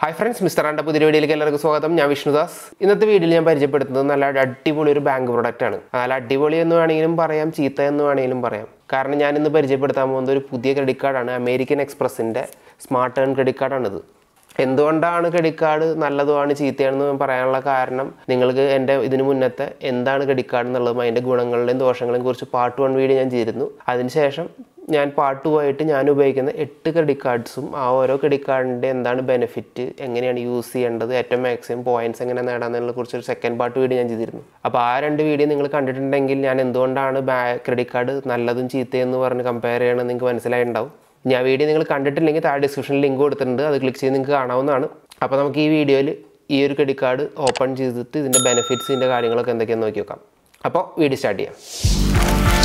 Hi friends mister ആണ്ട പുതിയ വീഡിയോയിലേക്ക് എല്ലാവർക്കും സ്വാഗതം. ഞാൻ വിഷ്ണുദാസ് ഇന്നത്തെ വീഡിയോയിൽ ഞാൻ പരിചയപ്പെടുത്തുന്നത് നല്ല അടിപൊളി ഒരു ബാങ്ക് പ്രോഡക്റ്റ് ആണ്. നല്ല അടിപൊളി എന്ന് വേണമെങ്കിലും പറയാം ചീത്ത എന്ന് വേണമെങ്കിലും പറയാം. കാരണം ഞാൻ ഇന്ന് പരിചയപ്പെടുത്താൻ പോകുന്ന ഒരു പുതിയ ക്രെഡിറ്റ് കാർഡാണ് അമേരിക്കൻ എക്സ്പ്രസിന്റെ സ്മാർട്ട് ഏൺ ക്രെഡിറ്റ് കാർഡാണിത് എന്തുകൊണ്ടാണ് ക്രെഡിറ്റ് കാർഡ് നല്ലതുമാണ് ചീത്തയാണെന്ന് പറയാനുള്ള കാരണം നിങ്ങൾക്ക് എന്റെ ഇതിനു മുന്നത്തെ എന്താണ് ക്രെഡിറ്റ് കാർഡ് എന്നുള്ളതും അതിന്റെ ഗുണങ്ങളുടെയും ദോഷങ്ങളെയും കുറിച്ച് പാർട്ട് വൺ വീഡിയോ ഞാൻ ചെയ്തിരുന്നു. അതിനുശേഷം ഞാൻ പാർട്ട് ആയിട്ട് ഞാൻ ഉപയോഗിക്കുന്ന എട്ട് ക്രെഡിറ്റ് കാർഡ്സും ആ ഓരോ ക്രെഡിറ്റ് കാർഡിന്റെ എന്താണ് ബെനിഫിറ്റ് എങ്ങനെയാണ് യൂസ് ചെയ്യേണ്ടത് ഏറ്റവും മാക്സിമം പോയിന്റ്സ് എങ്ങനെ നേടാമെന്നുള്ള കുറിച്ച് ഒരു സെക്കൻഡ് പാർട്ട് വീഡിയോ ഞാൻ ചെയ്തിരുന്നു. അപ്പോൾ ആ രണ്ട് വീഡിയോ നിങ്ങൾ കണ്ടിട്ടുണ്ടെങ്കിൽ ഞാൻ എന്തുകൊണ്ടാണ് ക്രെഡിറ്റ് കാർഡ് നല്ലതും ചീത്തയെന്ന് പറഞ്ഞ് കമ്പയർ ചെയ്യണമെന്ന് നിങ്ങൾക്ക് മനസ്സിലായിട്ടുണ്ടാവും. ഞാൻ വീഡിയോ നിങ്ങൾ കണ്ടിട്ടില്ലെങ്കിൽ താഴെ ഡിസ്ക്രിപ്ഷനിൽ ലിങ്ക് കൊടുത്തിട്ടുണ്ട് അത് ക്ലിക്ക് ചെയ്ത് നിങ്ങൾക്ക് കാണാവുന്നതാണ്. അപ്പോൾ നമുക്ക് ഈ വീഡിയോയിൽ ഈ ഒരു ക്രെഡിറ്റ് കാർഡ് ഓപ്പൺ ചെയ്തിട്ട് ഇതിന്റെ ബെനിഫിറ്റ്സിന്റെ കാര്യങ്ങളൊക്കെ എന്തൊക്കെയാണെന്ന് നോക്കി നോക്കാം. അപ്പോൾ വീഡിയോ സ്റ്റാർട്ട് ചെയ്യാം.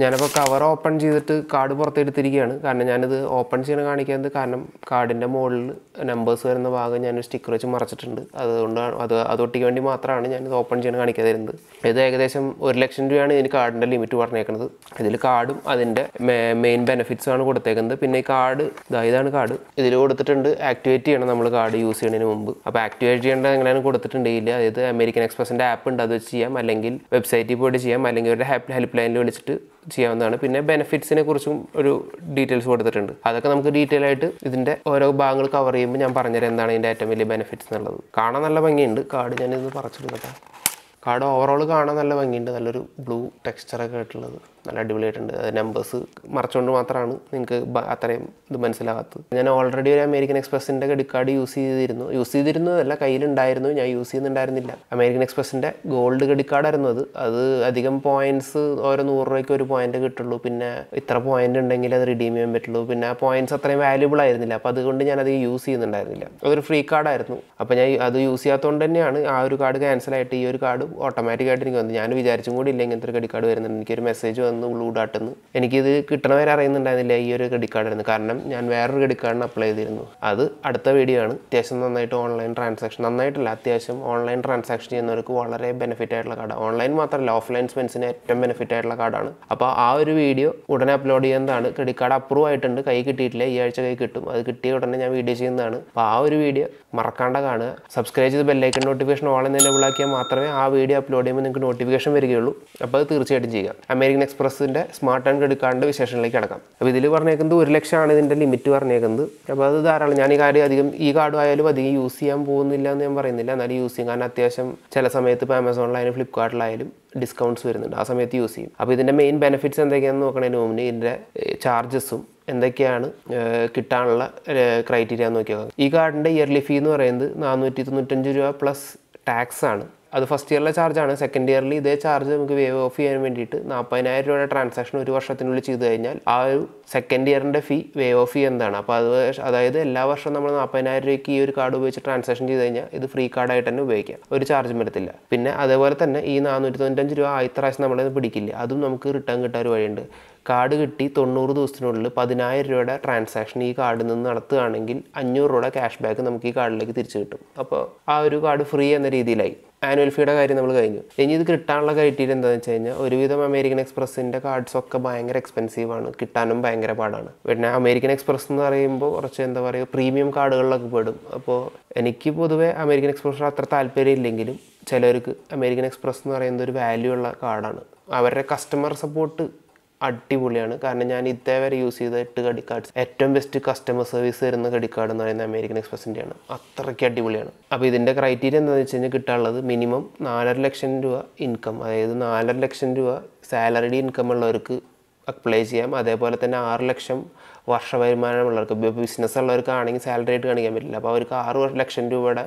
ഞാനപ്പോൾ കവർ ഓപ്പൺ ചെയ്തിട്ട് കാർഡ് പുറത്തെടുത്തിരിക്കുകയാണ് കാരണം ഞാനിത് ഓപ്പൺ ചെയ്യണം കാണിക്കുന്നത് കാരണം കാർഡിന്റെ മുകളിൽ നമ്പേഴ്സ് വരുന്ന ഭാഗം ഞാൻ സ്റ്റിക്കർ വെച്ച് മറച്ചിട്ടുണ്ട്. അതുകൊണ്ടാണ് അത് അതൊട്ടിക്ക് വേണ്ടി മാത്രമാണ് ഞാനിത് ഓപ്പൺ ചെയ്യണം കാണിക്കാതിരുന്നത്. ഇത് ഏകദേശം ഒരു ലക്ഷം രൂപയാണ് ഇതിന് കാർഡിന്റെ ലിമിറ്റ് പറഞ്ഞേക്കുന്നത് ഇതിൽ കാർഡും അതിന്റെ മെയിൻ ബെനിഫിറ്റ്സ് ആണ് കൊടുത്തേക്കുന്നത്. പിന്നെ ഈ കാർഡ് ഇതായതാണ് കാർഡ് ഇതിൽ കൊടുത്തിട്ടുണ്ട് ആക്ടിവേറ്റ് ചെയ്യണം നമ്മൾ കാർഡ് യൂസ് ചെയ്യുന്നതിന് മുമ്പ്. അപ്പോൾ ആക്ടിവേറ്റ് ചെയ്യേണ്ട എങ്ങനെയാണ് കൊടുത്തിട്ടുണ്ടെങ്കിൽ അതായത് അമേരിക്കൻ എക്സ്പ്രസിന്റെ ആപ്പ് ഉണ്ട്. അത് വെച്ച് ചെയ്യാം. അല്ലെങ്കിൽ വെബ്സൈറ്റിൽ പോയിട്ട് ചെയ്യാം. അല്ലെങ്കിൽ ഒരു ഹെൽപ്പ് ലൈനിൽ വിളിച്ചിട്ട് ചെയ്യാവുന്നതാണ്. പിന്നെ ബെനിഫിറ്റ്സിനെ കുറിച്ചും ഒരു ഡീറ്റെയിൽസ് കൊടുത്തിട്ടുണ്ട്. അതൊക്കെ നമുക്ക് ഡീറ്റെയിൽ ആയിട്ട് ഇതിന്റെ ഓരോ ഭാഗങ്ങൾ കവർ ചെയ്യുമ്പോൾ ഞാൻ പറഞ്ഞുതരാം എന്താണ് ഇതിന്റെ ഏറ്റവും വലിയ ബെനിഫിറ്റ്സ് എന്നുള്ളത്. കാണാൻ നല്ല ഭംഗിയുണ്ട്. കാർഡ് ഞാനിത് പറിച്ചെടുക്കട്ടെ കാർഡ് ഓവറോൾ കാണാൻ നല്ല ഭംഗിയുണ്ട്. നല്ലൊരു ബ്ലൂ ടെക്സ്ചറൊക്കെ ആയിട്ടുള്ളത്. നല്ല അടിപൊളിയായിട്ടുണ്ട്. അത് നമ്പേഴ്സ് മറച്ചുകൊണ്ട് മാത്രമാണ് നിങ്ങൾക്ക് അത്രയും ഇത് മനസ്സിലാകാത്തത് ഞാൻ ഓൾറെഡി ഒരു അമേരിക്കൻ എക്സ്പ്രസിന്റെ ക്രെഡിറ്റ് കാർഡ് യൂസ് ചെയ്തിരുന്നു. യൂസ് ചെയ്തിരുന്നതല്ല കയ്യിലുണ്ടായിരുന്നു. ഞാൻ യൂസ് ചെയ്യുന്നുണ്ടായിരുന്നില്ല. അമേരിക്കൻ എക്സ്പ്രസിന്റെ ഗോൾഡ് ക്രെഡിറ്റ് കാർഡായിരുന്നു അത്. അത് അധികം പോയിന്റ്സ് ഓരോ നൂറ് രൂപയ്ക്ക് ഒരു പോയിന്റ് കിട്ടുള്ളൂ. പിന്നെ ഇത്ര പോയിന്റ് ഉണ്ടെങ്കിൽ അത് റിഡീം ചെയ്യാൻ പറ്റുള്ളൂ. പിന്നെ ആ പോയിന്റ്സ് അത്രയും വാല്യൂബിൾ ആയിരുന്നില്ല. അപ്പോൾ അതുകൊണ്ട് ഞാൻ അത് യൂസ് ചെയ്യുന്നുണ്ടായിരുന്നില്ല. അതൊരു ഫ്രീ കാർഡായിരുന്നു അപ്പോൾ ഞാൻ അത് യൂസ് ചെയ്യാത്തതുകൊണ്ട് തന്നെയാണ് ആ ഒരു കാർഡ് ക്യാൻസൽ ആയിട്ട് ഈ ഒരു കാർഡ് ഓട്ടോമാറ്റിക്കായിട്ട് എനിക്ക് വന്നു ഞാൻ വിചാരിച്ചും കൂടി ഇല്ല ഇങ്ങനത്തെ ഒരു ക്രെഡിറ്റ് കാർഡ് വരുന്നുണ്ട് എനിക്കൊരു മെസ്സേജ് വന്നു ഉള്ളൂടാട്ടെന്ന്. എനിക്കിത് കിട്ടണവരെ അറിയുന്നുണ്ടായിരുന്നില്ല ഈ ഒരു ക്രെഡിറ്റ് കാർഡായിരുന്നു കാരണം ഞാൻ വേറൊരു ക്രെഡിറ്റ് കാർഡിന് അപ്ലൈ ചെയ്തിരുന്നു. അത് അടുത്ത വീഡിയോ ആണ്. അത്യാവശ്യം നന്നായിട്ട് ഓൺലൈൻ ട്രാൻസാക്ഷൻ നന്നായിട്ടില്ല അത്യാവശ്യം ഓൺലൈൻ ട്രാൻസാക്ഷൻ ചെയ്യുന്നവർക്ക് വളരെ ബെനിഫിറ്റ് ആയിട്ടുള്ള കാർഡാണ് ഓൺലൈൻ മാത്രമല്ല ഓഫ്ലൈൻ സ്പെൻസിന് ഏറ്റവും ബെനിഫിറ്റ് ആയിട്ടുള്ള കാർഡാണ് അപ്പോൾ ആ ഒരു വീഡിയോ ഉടനെ അപ്ലോഡ് ചെയ്യുന്നതാണ്. ക്രെഡിറ്റ് കാർഡ് അപ്രൂവ് ആയിട്ടുണ്ട്. കൈ കിട്ടിയിട്ടില്ല. ഈ ആഴ്ച കൈ കിട്ടും. അത് കിട്ടിയ ഉടനെ ഞാൻ വീഡിയോ ചെയ്യുന്നതാണ്. അപ്പോൾ ആ ഒരു വീഡിയോ മറക്കാണ്ട കാണുക. സബ്സ്ക്രൈബ് ചെയ്ത് ബെല്ലൈക്കൺ നോട്ടിഫിക്കേഷൻ ഓൺ എനേബിൾ ആക്കിയാൽ മാത്രമേ ആ വീഡിയോ അപ്ലോഡ് ചെയ്യുമ്പോൾ നിങ്ങൾക്ക് നോട്ടിഫിക്കേഷൻ വരികയുള്ളൂ. അപ്പോൾ അത് തീർച്ചയായിട്ടും ചെയ്യുക. അമേരിക്കൻ എക്സ്പ്രസിന്റെ സ്മാർട്ട് ആൻഡ് ക്രെഡിറ്റ് കാർഡിന്റെ വിശേഷങ്ങളിലേക്ക് കിടക്കാം. അപ്പോൾ ഇതിൽ പറഞ്ഞേക്കുന്നത് ഒരു ലക്ഷമാണ് ഇതിന്റെ ലിമിറ്റ് പറഞ്ഞേക്കുന്നത്. അപ്പോൾ അത് ധാരാളം ഞാൻ ഈ കാര്യം അധികം ഈ കാർഡ് ആയാലും അധികം യൂസ് ചെയ്യാൻ പോകുന്നില്ല എന്ന് ഞാൻ പറയുന്നില്ല. എന്നാലും യൂസ് ചെയ്യും. കാരണം അത്യാവശ്യം ചില സമയത്ത് ഇപ്പോൾ ആമസോണിലായാലും ഫ്ലിപ്കാർട്ടിലായാലും ഡിസ്കൗണ്ട്സ് വരുന്നുണ്ട്. ആ സമയത്ത് യൂസ് ചെയ്യും. അപ്പോൾ ഇതിന്റെ മെയിൻ ബെനിഫിറ്റ്സ് എന്തൊക്കെയാണെന്ന് നോക്കണതിന് മുമ്പ് ഇതിന്റെ ചാർജസും എന്തൊക്കെയാണ് കിട്ടാനുള്ള ക്രൈറ്റീരിയ എന്ന് നോക്കിയാൽ ഈ കാർഡിന്റെ ഇയർലി ഫീ എന്ന് പറയുന്നത് നാനൂറ്റി തൊണ്ണൂറ്റഞ്ച് രൂപ പ്ലസ് ടാക്സ് ആണ്. അത് ഫസ്റ്റ് ഇയറിലെ ചാർജാണ് സെക്കൻഡ് ഇയറിൽ ഇതേ ചാർജ് നമുക്ക് വേവ് ഓഫ് ചെയ്യാൻ വേണ്ടിയിട്ട് നാൽപ്പതിനായിരം രൂപയുടെ ട്രാൻസാക്ഷൻ ഒരു വർഷത്തിനുള്ളിൽ ചെയ്ത് കഴിഞ്ഞാൽ ആ ഒരു സെക്കൻഡ് ഇയറിന്റെ ഫീ വേവ് ഓഫ് ചെയ്യുന്നതാണ് അപ്പോൾ അത് അതായത് എല്ലാ വർഷവും നമ്മൾ നാൽപ്പതിനായിരം രൂപയ്ക്ക് ഈ ഒരു കാർഡ് ഉപയോഗിച്ച് ട്രാൻസാക്ഷൻ ചെയ്ത് കഴിഞ്ഞാൽ ഇത് ഫ്രീ കാർഡായിട്ട് തന്നെ ഉപയോഗിക്കാം. ഒരു ചാർജും വരത്തില്ല. പിന്നെ അതേപോലെ തന്നെ ഈ നാനൂറ്റി തൊണ്ണൂറ്റഞ്ച് രൂപ ആയിത്ര പ്രാവശ്യം നമ്മളത് പിടിക്കില്ല. അതും നമുക്ക് റിട്ടേൺ കിട്ടാൻ ഒരു വഴിയുണ്ട്. കാർഡ് കിട്ടി തൊണ്ണൂറ് ദിവസത്തിനുള്ളിൽ പതിനായിരം രൂപയുടെ ട്രാൻസാക്ഷൻ ഈ കാർഡിൽ നിന്ന് നടത്തുകയാണെങ്കിൽ അഞ്ഞൂറ് രൂപയുടെ ക്യാഷ് ബാക്ക് നമുക്ക് ഈ കാർഡിലേക്ക് തിരിച്ചു കിട്ടും. അപ്പോൾ ആ ഒരു കാർഡ് ഫ്രീ എന്ന രീതിയിലായി. ആനുവൽ ഫീയുടെ കാര്യം നമ്മൾ കഴിഞ്ഞു. ഇനി ഇത് കിട്ടാനുള്ള ക്രൈറ്റീരിയ എന്താണെന്ന് വെച്ച് കഴിഞ്ഞാൽ ഒരുവിധം അമേരിക്കൻ എക്സ്പ്രസിന്റെ കാർഡ്സ് ഒക്കെ ഭയങ്കര എക്സ്പെൻസീവ് ആണ്. കിട്ടാനും ഭയങ്കര പാടാണ്. പിന്നെ അമേരിക്കൻ എക്സ്പ്രസ് എന്ന് പറയുമ്പോൾ കുറച്ച് എന്താ പറയുക പ്രീമിയം കാർഡുകളിലൊക്കെ പെടും. അപ്പോൾ എനിക്ക് പൊതുവേ അമേരിക്കൻ എക്സ്പ്രസ് അത്ര താല്പര്യം ഇല്ലെങ്കിലും ചിലർക്ക് അമേരിക്കൻ എക്സ്പ്രസ് എന്ന് പറയുന്നത് ഒരു വാല്യൂ ഉള്ള കാർഡാണ് അവരുടെ കസ്റ്റമർ സപ്പോർട്ട് അടിപൊളിയാണ്. കാരണം ഞാൻ ഇതേവരെ യൂസ് ചെയ്ത എട്ട് ക്രെഡിറ്റ് കാർഡ്സ് ഏറ്റവും ബെസ്റ്റ് കസ്റ്റമർ സർവീസ് തരുന്ന ക്രെഡിറ്റ് കാർഡ് എന്ന് പറയുന്നത് അമേരിക്കൻ എക്സ്പ്രസിന്റെയാണ് അത്രയ്ക്ക് അടിപൊളിയാണ്. അപ്പോൾ ഇതിന്റെ ക്രൈറ്റീരിയ എന്താണെന്ന് വെച്ച് കഴിഞ്ഞാൽ കിട്ടാനുള്ളത് മിനിമം നാലര ലക്ഷം രൂപ ഇൻകം അതായത് നാലര ലക്ഷം രൂപ സാലറിഡ് ഇൻകം ഉള്ളവർക്ക് അപ്ലൈ ചെയ്യാം. അതേപോലെ തന്നെ ആറ് ലക്ഷം വർഷ വരുമാനമുള്ളവർക്ക് ബിസിനസ് ഉള്ളവർക്കാണെങ്കിൽ സാലറി ആയിട്ട് കാണിക്കാൻ പറ്റില്ല. അപ്പോൾ അവർക്ക് ആറ് ലക്ഷം രൂപയുടെ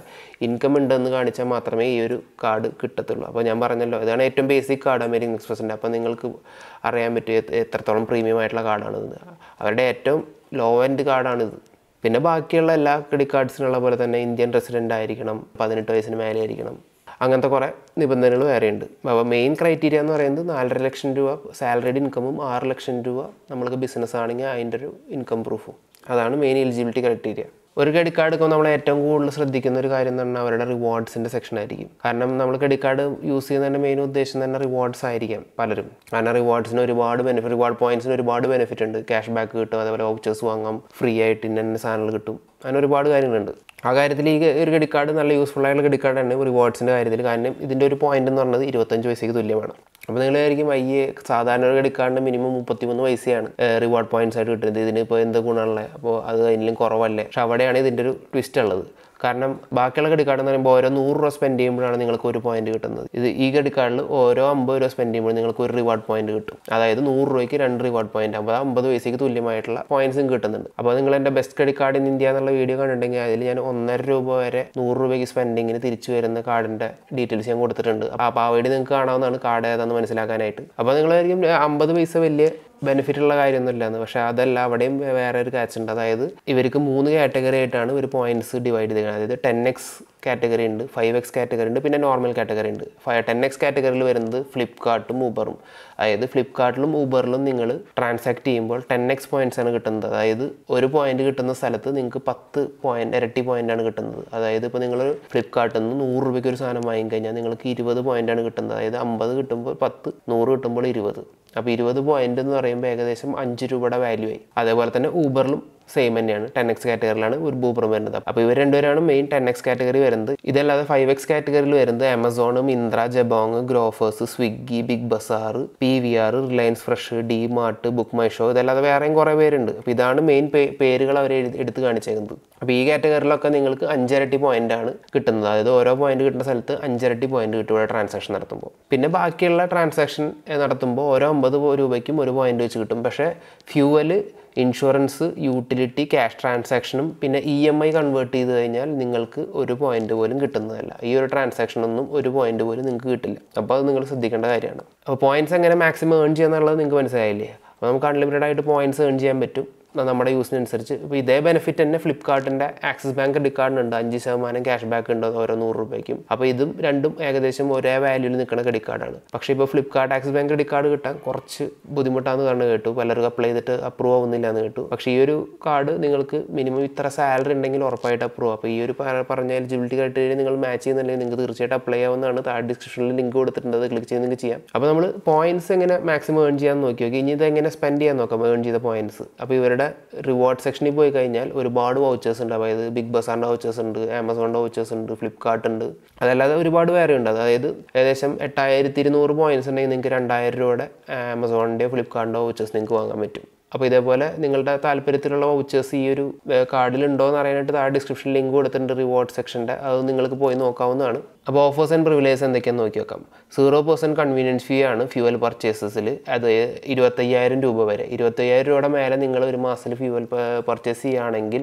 ഇൻകം ഉണ്ടെന്ന് കാണിച്ചാൽ മാത്രമേ ഈ ഒരു കാർഡ് കിട്ടത്തുള്ളൂ. അപ്പോൾ ഞാൻ പറഞ്ഞല്ലോ ഇതാണ് ഏറ്റവും ബേസിക് കാർഡ് അമേരിക്കൻ എക്സ്പ്രസിന്റെ അപ്പോൾ നിങ്ങൾക്ക് അറിയാൻ പറ്റും എത്രത്തോളം പ്രീമിയം ആയിട്ടുള്ള കാർഡാണിത് അവരുടെ ഏറ്റവും ലോ എൻഡ് കാർഡാണിത് പിന്നെ ബാക്കിയുള്ള എല്ലാ ക്രെഡിറ്റ് കാർഡ്സിനുള്ള പോലെ തന്നെ ഇന്ത്യൻ റെസിഡന്റ് ആയിരിക്കണം പതിനെട്ട് വയസ്സിന് മേലെ ആയിരിക്കണം. അങ്ങനത്തെ കുറേ നിബന്ധനകൾ വേറെയുണ്ട്. അപ്പോൾ മെയിൻ ക്രൈറ്റീരിയ എന്ന് പറയുന്നത് നാലര ലക്ഷം രൂപ സാലറിഡ് ഇൻകമും ആറ് ലക്ഷം രൂപ നമ്മൾക്ക് ബിസിനസ് ആണെങ്കിൽ അതിന്റെ ഒരു ഇൻകം പ്രൂഫും അതാണ് മെയിൻ എലിജിബിലിറ്റി ക്രൈറ്റീരിയ ഒരു ക്രെഡിറ്റ് കാർഡ് എടുക്കുമ്പോൾ നമ്മൾ ഏറ്റവും കൂടുതൽ ശ്രദ്ധിക്കുന്ന ഒരു കാര്യം തന്നെ അവരുടെ റിവാർഡ്സിന്റെ സെക്ഷൻ ആയിരിക്കും. കാരണം നമ്മൾ ക്രെഡിറ്റ് കാർഡ് യൂസ് ചെയ്യുന്നതിന്റെ മെയിൻ ഉദ്ദേശം തന്നെ റിവാർഡ്സ് ആയിരിക്കാം പലരും. കാരണം റിവാർഡ്സിന് ഒരുപാട് ബെനിഫിറ്റ് റിവാർഡ് പോയിന്റ്സിന് ഒരുപാട് ബെനിഫിറ്റ് ഉണ്ട്. ക്യാഷ് ബാക്ക് കിട്ടും അതേപോലെ വൗച്ചേഴ്സ് വാങ്ങാം ഫ്രീ ആയിട്ട് ഇന്ന സാധനങ്ങൾ കിട്ടും. അങ്ങനെ ഒരുപാട് കാര്യങ്ങളുണ്ട്. ആ കാര്യത്തിൽ ഈ ഒരു ക്രെഡിറ്റ് കാർഡ് നല്ല യൂസ്ഫുൾ ആയിട്ടുള്ള ക്രെഡിറ്റ് കാർഡ് തന്നെ റിവാർഡ്സിന്റെ കാര്യത്തിൽ. കാരണം ഇതിന്റെ ഒരു പോയിന്റ് എന്ന് പറഞ്ഞത് ഇരുപത്തഞ്ച് പൈസയ്ക്ക് തുല്യമാണ്. അപ്പോൾ ഐ അയ്യേ സാധാരണ ഒരു ക്രെഡിറ്റ് കാർഡിന് മിനിമം മുപ്പത്തിമൂന്ന് പൈസയാണ് റിവാർഡ് പോയിന്റ്സ് ആയിട്ട് കിട്ടുന്നത്. ഇതിന് ഇപ്പോൾ എന്ത് ഗുണമുള്ളത് അപ്പോൾ അത് അതിലും കുറവല്ലേ? പക്ഷെ അവിടെയാണ് ഇതിന്റെ ഒരു ട്വിസ്റ്റ് ഉള്ളത്. കാരണം ബാക്കിയുള്ള ക്രെഡിറ്റ് കാർഡ് എന്ന് പറയുമ്പോൾ ഓരോ നൂറ് രൂപ സ്പെൻഡ് ചെയ്യുമ്പോഴാണ് നിങ്ങൾക്ക് ഒരു പോയിന്റ് കിട്ടുന്നത്. ഇത് ഈ ക്രെഡിറ്റ് കാർഡിൽ ഓരോ അമ്പത് രൂപ സ്പെൻഡ് ചെയ്യുമ്പോൾ നിങ്ങൾക്ക് ഒരു റിവാർഡ് പോയിന്റ് കിട്ടും. അതായത് നൂറ് രൂപയ്ക്ക് രണ്ട് റിവാർഡ് പോയിന്റ് അപ്പോൾ അമ്പത് പൈസയ്ക്ക് തുല്യമായിട്ടുള്ള പോയിന്റ്സും കിട്ടുന്നുണ്ട്. അപ്പോൾ നിങ്ങൾ എന്റെ best credit card in India എന്നുള്ള വീഡിയോ കണ്ടിട്ടുണ്ടെങ്കിൽ അതിൽ ഞാൻ ഒന്നര രൂപ വരെ നൂറ് രൂപയ്ക്ക് സ്പെൻഡിങ്ങിന് തിരിച്ചു വരുന്ന കാർഡിന്റെ ഡീറ്റെയിൽസ് ഞാൻ കൊടുത്തിട്ടുണ്ട്. അപ്പോൾ ആ വഴി നിങ്ങൾക്ക് കാണാവുന്നതാണ് കാർഡ് ഏതാണെന്ന് മനസ്സിലാക്കാനായിട്ട്. അപ്പോൾ നിങ്ങളായിരിക്കും അമ്പത് പൈസ വലിയ ബെനിഫിറ്റ് ഉള്ള കാര്യമൊന്നുമില്ലാന്ന്. പക്ഷെ അതല്ല അവിടെയും വേറെ ഒരു കാച്ച് ഉണ്ട്. അതായത് ഇവർക്ക് മൂന്ന് കാറ്റഗറി ആയിട്ടാണ് ഒരു പോയിന്റ്സ് ഡിവൈഡ് ചെയ്തിരിക്കുന്നത് അതായത് ടെൻ എക്സ് കാറ്റഗറി ഉണ്ട് ഫൈവ് എക്സ് കാറ്റഗറി ഉണ്ട് പിന്നെ നോർമൽ കാറ്റഗറി ഉണ്ട്. ഫൈവ് ടെൻ എക്സ് കാറ്റഗറിയിൽ വരുന്നത് ഫ്ലിപ്കാർട്ടും ഊബറും അതായത് ഫ്ലിപ്കാർട്ടിലും ഊബറിലും നിങ്ങൾ ട്രാൻസാക്ട് ചെയ്യുമ്പോൾ ടെൻ എക്സ് പോയിന്റ്സ് ആണ് കിട്ടുന്നത്. അതായത് ഒരു പോയിന്റ് കിട്ടുന്ന സ്ഥലത്ത് നിങ്ങൾക്ക് പത്ത് പോയിന്റ് ഇരട്ടി പോയിന്റ് ആണ് കിട്ടുന്നത്. അതായത് ഇപ്പോൾ നിങ്ങൾ ഫ്ലിപ്കാർട്ടിൽ നിന്ന് നൂറ് രൂപയ്ക്ക് ഒരു സാധനം വാങ്ങിക്കഴിഞ്ഞാൽ നിങ്ങൾക്ക് ഇരുപത് പോയിന്റ് ആണ് കിട്ടുന്നത്. അതായത് അമ്പത് കിട്ടുമ്പോൾ പത്ത് നൂറ് കിട്ടുമ്പോൾ ഇരുപത്. അപ്പോൾ ഇരുപത് പോയിന്റ് എന്ന് പറയുമ്പോൾ ഏകദേശം അഞ്ച് രൂപയുടെ വാല്യൂ ആയി. അതേപോലെ തന്നെ ഊബറിലും സെയിം തന്നെയാണ്. ടെൻ എക്സ് കാറ്റഗറിയിലാണ് ഒരു ബൂബറും വരുന്നത്. അപ്പോൾ ഇവർ രണ്ടുപേരാണ് മെയിൻ ടെൻ എക്സ് കാറ്റഗറി വരുന്നത്. ഇതല്ലാതെ ഫൈവ് എക്സ് കാറ്റഗറിയിൽ വരുന്നത് Amazon Myntra Jabong Grofers Swiggy Big Bazaar P V R Reliance Fresh D Mart Book My Show ഇതല്ലാതെ വേറെയും കുറേ പേരുണ്ട്. അപ്പോൾ ഇതാണ് മെയിൻ പേരുകൾ അവർ എടുത്ത് കാണിച്ചേക്കുന്നത്. അപ്പോൾ ഈ കാറ്റഗറിയിലൊക്കെ നിങ്ങൾക്ക് അഞ്ചരട്ടി പോയിന്റ് ആണ് കിട്ടുന്നത്. അതായത് ഓരോ പോയിന്റ് കിട്ടുന്ന സ്ഥലത്ത് അഞ്ചരട്ടി പോയിന്റ് കിട്ടും ഇവിടെ ട്രാൻസാക്ഷൻ നടത്തുമ്പോൾ. പിന്നെ ബാക്കിയുള്ള ട്രാൻസാക്ഷൻ നടത്തുമ്പോൾ ഓരോ അമ്പത് രൂപയ്ക്കും ഒരു പോയിന്റ് വെച്ച് കിട്ടും. പക്ഷേ ഫ്യൂവൽ ഇൻഷുറൻസ് യൂട്ടിലിറ്റി ക്യാഷ് ട്രാൻസാക്ഷനും പിന്നെ ഇ എം ഐ കൺവേർട്ട് ചെയ്ത് കഴിഞ്ഞാൽ നിങ്ങൾക്ക് ഒരു പോയിന്റ് പോലും കിട്ടുന്നതല്ല. ഈ ഒരു ട്രാൻസാക്ഷനൊന്നും ഒരു പോയിന്റ് പോലും നിങ്ങൾക്ക് കിട്ടില്ല. അപ്പോൾ അത് നിങ്ങൾ ശ്രദ്ധിക്കേണ്ട കാര്യമാണ്. അപ്പോൾ പോയിന്റ്സ് എങ്ങനെ മാക്സിമം ഏൺ ചെയ്യുക എന്നുള്ളത് നിങ്ങൾക്ക് മനസ്സിലായില്ലേ? അപ്പോൾ നമുക്ക് അൺലിമിറ്റഡ് ആയിട്ട് പോയിന്റ്സ് ഏൺ ചെയ്യാൻ പറ്റും. നമ്മുടെ യൂസിനനുസരിച്ച്. ഇപ്പോൾ ഇതേ ബെനിഫിറ്റ് തന്നെ ഫ്ലിപ്കാർട്ടിന്റെ ആക്സിസ് ബാങ്ക് ക്രെഡിറ്റ് കാർഡിനുണ്ട് അഞ്ച് ശതമാനം ക്യാഷ് ബാക്ക് ഉണ്ട്. ഓരോ നൂറ് രൂപയ്ക്കും. അപ്പോൾ ഇതും രണ്ടും ഏകദേശം ഒരേ വാല്യൂവിൽ നിൽക്കുന്ന ക്രെഡിറ്റ് കാർഡാണ് പക്ഷേ ഇപ്പോൾ Flipkart Axis Bank credit card കിട്ടാൻ കുറച്ച് ബുദ്ധിമുട്ടാണെന്ന് കാരണം കേട്ടു. പലർക്കും അപ്ലൈ ചെയ്തിട്ട് അപ്രൂവ് ആവുന്നില്ല എന്ന് കേട്ടു. പക്ഷേ ഈ ഒരു കാർഡ് നിങ്ങൾക്ക് മിനിമം ഇത്ര സാലറി ഉണ്ടെങ്കിൽ ഉറപ്പായിട്ട് അപ്രൂവ് അപ്പോൾ ഈ ഒരു പറഞ്ഞ എലിജിബിലിറ്റി ക്രൈറ്റീരിയ നിങ്ങൾ മാച്ച് ചെയ്യുന്നുണ്ടെങ്കിൽ നിങ്ങൾക്ക് തീർച്ചയായിട്ടും അപ്ലൈ ആവുന്നതാണ്. താഴെ ഡിസ്ക്രിപ്ഷനിൽ ലിങ്ക് കൊടുത്തിട്ടുണ്ട്. അത് ക്ലിക്ക് ചെയ്ത് നിങ്ങൾക്ക് ചെയ്യാം. അപ്പോൾ നമ്മൾ പോയിന്റ്സ് എങ്ങനെ മാക്സിമം ഏൺ ചെയ്യാൻ നോക്കി നോക്കി. ഇനി ഇത് എങ്ങനെ സ്പെൻഡ് ചെയ്യാൻ നോക്കാം. ഏൺ ചെയ്ത പോയിന്റ്സ് അപ്പോൾ ഇവരുടെ റിവാർഡ് സെക്ഷനിൽ പോയി കഴിഞ്ഞാൽ ഒരുപാട് വൗച്ചേഴ്സ് ഉണ്ട്. അതായത് ബിഗ് ബസാറിന്റെ വൗച്ചേഴ്സ് ഉണ്ട് ആമസോണിന്റെ വൗച്ചേഴ്സ് ഉണ്ട് ഫ്ലിപ്കാർട്ട് ഉണ്ട്. അതല്ലാതെ ഒരുപാട് വേറെ ഉണ്ട്. അതായത് ഏകദേശം എട്ടായിരത്തി ഇരുന്നൂറ് പോയിന്റ്സ് ഉണ്ടെങ്കിൽ നിങ്ങൾക്ക് രണ്ടായിരം രൂപയുടെ ആമസോണിന്റെയോ ഫ്ലിപ്കാർട്ടിന്റെ വൗച്ചേഴ്സ് നിങ്ങൾക്ക് വാങ്ങാൻ പറ്റും. അപ്പോൾ ഇതേപോലെ നിങ്ങളുടെ താല്പര്യത്തിലുള്ള വൗച്ചേഴ്സ് ഈ ഒരു കാർഡിലുണ്ടോ എന്ന് അറിയാനായിട്ട് താഴെ ഡിസ്ക്രിപ്ഷൻ ലിങ്ക് കൊടുത്തിട്ടുണ്ട് റിവാർഡ് സെക്ഷന്റെ അത് നിങ്ങൾക്ക് പോയി നോക്കാവുന്നതാണ്. അപ്പോൾ ഓഫേഴ്സ് ആൻഡ് പ്രിവിലേജസ് എന്തൊക്കെയാണെന്ന് നോക്കി വെക്കാം സീറോ പെർസെന്റ് കൺവീനിയൻസ് ഫീ ആണ് ഫ്യൂവൽ പർച്ചേസസിൽ അത് ഇരുപത്തയ്യായിരം രൂപ വരെ. ഇരുപത്തയ്യായിരം രൂപയുടെ മേലെ നിങ്ങൾ ഒരു മാസത്തിൽ ഫ്യൂവൽ പർച്ചേസ് ചെയ്യുകയാണെങ്കിൽ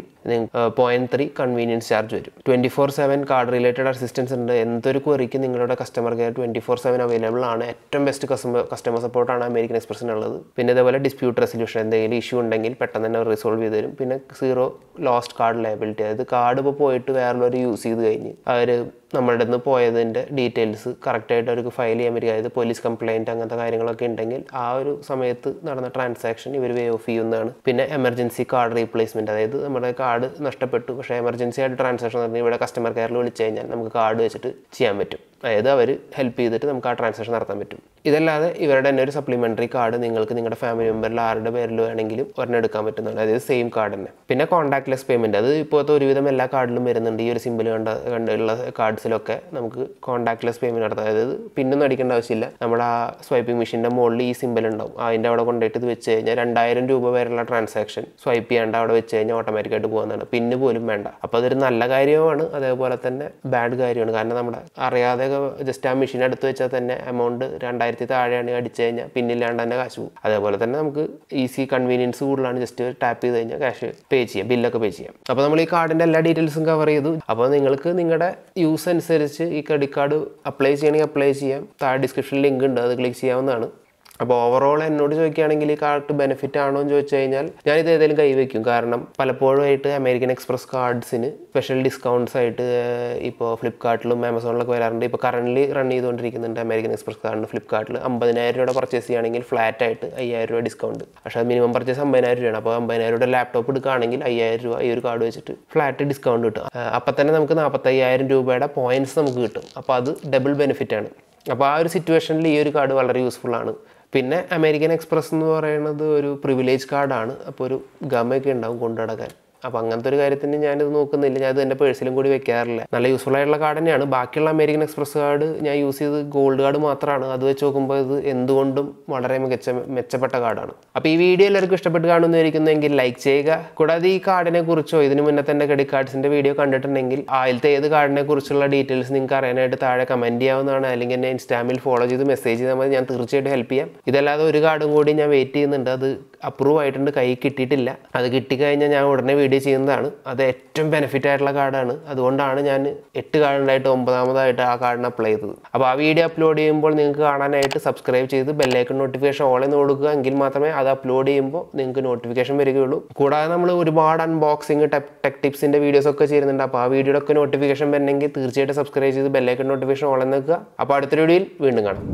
പോയിന്റ് ത്രീ കൺവീനിയൻസ് ചാർജ് വരും. Twenty four seven card related assistance ഉണ്ട്. എന്തൊരു ക്വറിക്ക് നിങ്ങളുടെ customer care twenty four seven available ആണ്. ഏറ്റവും ബെസ്റ്റ് കസ്റ്റമർ കസ്റ്റമർ സപ്പോർട്ടാണ് അമേരിക്കൻ എക്സ്പ്രസിനുള്ളത് പിന്നെ ഇതേപോലെ ഡിസ്പ്യൂട്ട് റെസൊല്യൂഷൻ എന്തെങ്കിലും ഇഷ്യൂ ഉണ്ടെങ്കിൽ പെട്ടെന്ന് തന്നെ റിസോൾവ് ചെയ്ത് തരും. പിന്നെ സീറോ ലോസ്റ്റ് കാർഡ് ലയബിലിറ്റി അതായത് കാർഡ് ഇപ്പോൾ പോയിട്ട് വേറൊരു യൂസ് ചെയ്ത് കഴിഞ്ഞ്. അവർ നമ്മളുടെ നിന്ന് പോയതിന്റെ ഡീറ്റെയിൽസ് കറക്റ്റായിട്ട് അവർക്ക് ഫയൽ ചെയ്യാൻ പറ്റുക അതായത് പോലീസ് കംപ്ലയിന്റ് അങ്ങനത്തെ കാര്യങ്ങളൊക്കെ ഉണ്ടെങ്കിൽ ആ ഒരു സമയത്ത് നടന്ന ട്രാൻസാക്ഷൻ ഇവർ വേ ഓഫ് ചെയ്യുന്നതാണ്. പിന്നെ എമർജൻസി കാർഡ് റീപ്ലേസ്മെന്റ് അതായത് നമ്മുടെ കാർഡ് നഷ്ടപ്പെട്ടു. പക്ഷേ എമർജൻസി ആയിട്ട് ട്രാൻസാക്ഷൻ നടന്നു ഇവിടെ കസ്റ്റമർ കെയറിൽ വിളിച്ചു കഴിഞ്ഞാൽ നമുക്ക് കാർഡ് വെച്ചിട്ട് ചെയ്യാൻ പറ്റും. അതായത് അവർ ഹെൽപ്പ് ചെയ്തിട്ട് നമുക്ക് ആ ട്രാൻസാക്ഷൻ നടത്താൻ പറ്റും. ഇതല്ലാതെ ഇവരുടെ തന്നെ ഒരു സപ്ലിമെന്ററി കാർഡ് നിങ്ങൾക്ക് നിങ്ങളുടെ ഫാമിലി മെമ്പറിൽ ആരുടെ പേരിൽ വേണമെങ്കിലും ഒരെണ്ണം എടുക്കാൻ പറ്റുന്നതാണ് അതായത് സെയിം കാർഡ് തന്നെ. പിന്നെ കോൺടാക്ട്ലെസ് പേയ്മെന്റ് അത് ഇപ്പോഴത്തെ ഒരുവിധം എല്ലാ കാർഡിലും വരുന്നുണ്ട്. ഈ ഒരു സിമ്പിൾ കണ്ട കണ്ടുള്ള കാർഡ്സിലൊക്കെ നമുക്ക് കോൺടാക്ട്ലെസ് പേയ്മെന്റ് നടത്താം. അതായത് പിന്നൊന്നും അടിക്കേണ്ട ആവശ്യമില്ല. നമ്മുടെ ആ സ്വൈപ്പിംഗ് മെഷീന്റെ മുകളിൽ ഈ സിമ്പിൾ ഉണ്ടാവും. അതിന്റെ അവിടെ കൊണ്ടുപോയിട്ട് ഇത് വെച്ച് കഴിഞ്ഞാൽ രണ്ടായിരം രൂപ വരെയുള്ള ട്രാൻസാക്ഷൻ സ്വൈപ്പ് ചെയ്യാണ്ട് അവിടെ വെച്ച് കഴിഞ്ഞാൽ ഓട്ടോമാറ്റിക്കായിട്ട് പോകുന്നതാണ്. പിന്നെ പോലും വേണ്ട. അപ്പോൾ അതൊരു നല്ല കാര്യമാണ്. അതേപോലെ തന്നെ ബാഡ് കാര്യമാണ്. കാരണം നമ്മുടെ അറിയാതെ ജസ്റ്റ് ആ മെഷീൻ എടുത്ത് വെച്ചാൽ തന്നെ എമൗണ്ട് രണ്ടായിരത്തി താഴെയാണ് അടിച്ചു കഴിഞ്ഞാൽ പിന്നില്ലാണ്ട് തന്നെ കാശ് പോകും അതേപോലെ തന്നെ നമുക്ക് ഈസി കൺവീനിയൻസ് കൂടുതലാണ് ജസ്റ്റ് ടാപ്പ് ചെയ്ത് കഴിഞ്ഞാൽ ക്യാഷ് പേ ചെയ്യാം ബില്ലൊക്കെ പേ ചെയ്യാം. അപ്പോൾ നമ്മൾ ഈ കാർഡിന്റെ എല്ലാ ഡീറ്റെയിൽസും കവർ ചെയ്തു. അപ്പോൾ നിങ്ങൾക്ക് നിങ്ങളുടെ യൂസ് അനുസരിച്ച് ഈ ക്രെഡിറ്റ് കാർഡ് അപ്ലൈ ചെയ്യണമെങ്കിൽ അപ്ലൈ ചെയ്യാം. താഴെ ഡിസ്ക്രിപ്ഷനിൽ ലിങ്ക് ഉണ്ട് അത് ക്ലിക്ക് ചെയ്യാവുന്നതാണ്. അപ്പോൾ ഓവറോൾ എന്നോട് ചോദിക്കുകയാണെങ്കിൽ ഈ കാർഡ് ബെനിഫിറ്റ് ആണോ എന്ന് ചോദിച്ചു കഴിഞ്ഞാൽ ഞാൻ ഇത് ഏതെങ്കിലും കൈവയ്ക്കും കാരണം പലപ്പോഴും ആയിട്ട് അമേരിക്കൻ എക്സ്പ്രസ് കാർഡ്സിന് സ്പെഷ്യൽ ഡിസ്കൗണ്ട്സ് ആയിട്ട് ഇപ്പോൾ ഫ്ലിപ്കാർട്ടിലും ആമസോണിലൊക്കെ വരാറുണ്ട്. ഇപ്പോൾ കറന്റ് റൺ ചെയ്തുകൊണ്ടിരിക്കുന്നുണ്ട് അമേരിക്കൻ എക്സ്പ്രസ് കാർഡിന് ഫ്ലിപ്കാർട്ടിൽ അമ്പതിനായിരം രൂപയുടെ പർച്ചേസ് ചെയ്യുകയാണെങ്കിൽ ഫ്ലാറ്റ് ആയിട്ട് അയ്യായിരം രൂപ ഡിസ്കൗണ്ട് പക്ഷേ മിനിമം പർച്ചേസ് അമ്പതിനായിരം രൂപയാണ്. അപ്പോൾ അമ്പതിനായിരം രൂപയുടെ ലാപ്ടോപ്പ് എടുക്കുകയാണെങ്കിൽ അയ്യായിരം രൂപ ഈ ഒരു കാർഡ് വെച്ചിട്ട് ഫ്ലാറ്റ് ഡിസ്കൗണ്ട് കിട്ടും. അപ്പം തന്നെ നമുക്ക് നാൽപ്പത്തയ്യായിരം രൂപയുടെ പോയിന്റ്സ് നമുക്ക് കിട്ടും. അപ്പോൾ അത് ഡബിൾ ബെനിഫിറ്റ് ആണ്. അപ്പോൾ ആ ഒരു സിറ്റുവേഷനിൽ ഈ ഒരു കാർഡ് വളരെ യൂസ്ഫുൾ ആണ്. പിന്നെ അമേരിക്കൻ എക്സ്പ്രസ് എന്ന് പറയുന്നത് ഒരു പ്രിവിലേജ് കാർഡാണ് അപ്പോൾ ഒരു ഗമയൊക്കെ ഉണ്ടാവും കൊണ്ടു നടക്കാൻ അപ്പോൾ അങ്ങനത്തെ ഒരു കാര്യത്തിന് ഞാനിത് നോക്കുന്നില്ല. ഞാൻ ഇത് എന്റെ പേഴ്സിലും കൂടി വെക്കാറില്ല. നല്ല യൂസ്ഫുൾ ആയിട്ടുള്ള കാർഡ് തന്നെയാണ്. ബാക്കിയുള്ള അമേരിക്കൻ എക്സ്പ്രസ് കാർഡ് ഞാൻ യൂസ് ചെയ്ത് ഗോൾഡ് കാർഡ് മാത്രമാണ് അത് വെച്ച് നോക്കുമ്പോൾ ഇത് എന്തുകൊണ്ടും വളരെ മികച്ച മെച്ചപ്പെട്ട കാർഡാണ് അപ്പോൾ ഈ വീഡിയോ എല്ലാവർക്കും ഇഷ്ടപ്പെട്ട് കാണുന്നതായിരിക്കുന്നെങ്കിൽ ലൈക്ക് ചെയ്യുക. കൂടാതെ ഈ കാർഡിനെ കുറിച്ചോ ഇതിന് മുന്നേ തന്നെ ക്രെഡിറ്റ് കാർഡ്സിന്റെ വീഡിയോ കണ്ടിട്ടുണ്ടെങ്കിൽ ആദ്യത്തെ ഏത് കാർഡിനെ കുറിച്ചുള്ള ഡീറ്റെയിൽസ് നിങ്ങൾക്ക് അറിയാനായിട്ട് താഴെ കമന്റ് ചെയ്യാവുന്നതാണ്. അല്ലെങ്കിൽ എന്നെ ഇൻസ്റ്റാമിൽ ഫോളോ ചെയ്ത് മെസ്സേജ് ചെയ്താൽ മതി. ഞാൻ തീർച്ചയായിട്ടും ഹെൽപ്പ് ചെയ്യാം. ഇതല്ലാതെ ഒരു കാർഡും കൂടി ഞാൻ വെയിറ്റ് ചെയ്യുന്നുണ്ട്. അത് അപ്രൂവ് ആയിട്ടുണ്ട്. കൈ കിട്ടിയിട്ടില്ല. അത് കിട്ടിക്കഴിഞ്ഞാൽ ഞാൻ ഉടനെ വീഡിയോ ചെയ്യുന്നതാണ്. അത് ഏറ്റവും ബെനിഫിറ്റ് ആയിട്ടുള്ള കാർഡാണ് അതുകൊണ്ടാണ് ഞാൻ എട്ട് കാർഡുണ്ടായിട്ട് ഒമ്പതാമതായിട്ട് ആ കാർഡിന് അപ്ലൈ ചെയ്തത്. അപ്പോൾ ആ വീഡിയോ അപ്ലോഡ് ചെയ്യുമ്പോൾ നിങ്ങൾക്ക് കാണാനായിട്ട് സബ്സ്ക്രൈബ് ചെയ്ത് ബെല്ലൈക്കൺ നോട്ടിഫിക്കേഷൻ ഓൾ എന്ന് കൊടുക്കുക. എങ്കിൽ മാത്രമേ അത് അപ്ലോഡ് ചെയ്യുമ്പോൾ നിങ്ങൾക്ക് നോട്ടിഫിക്കേഷൻ വരികയുള്ളൂ. കൂടാതെ നമ്മൾ ഒരുപാട് അൺബോക്സിങ് ടെക് ടിപ്സിന്റെ വീഡിയോസ് ഒക്കെ ചെയ്യുന്നുണ്ട്. അപ്പോൾ ആ വീഡിയോയുടെ ഒക്കെ നോട്ടിഫിക്കേഷൻ വരണമെങ്കിൽ തീർച്ചയായിട്ടും സബ്സ്ക്രൈബ് ചെയ്ത് ബെല്ലൈക്കൺ നോട്ടിഫിക്കേഷൻ ഓൾ എന്ന് വെക്കുക. അപ്പോൾ അടുത്തൊരു വീഡിയോയിൽ വീണ്ടും കാണാം.